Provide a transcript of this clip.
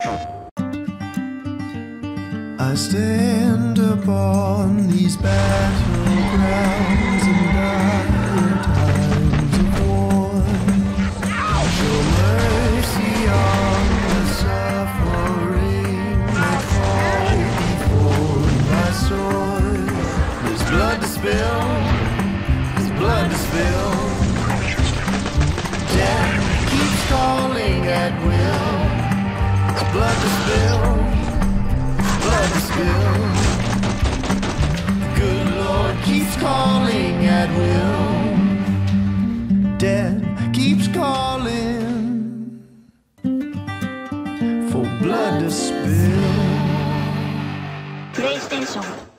I stand upon these battlegrounds dire times of war. Show mercy on the suffering that my sword. There's blood to spill, there's blood to spill. Death keeps calling at will blood to spill, blood to spill. Good Lord keeps calling at will. Death keeps calling for blood to spill. PlayStation.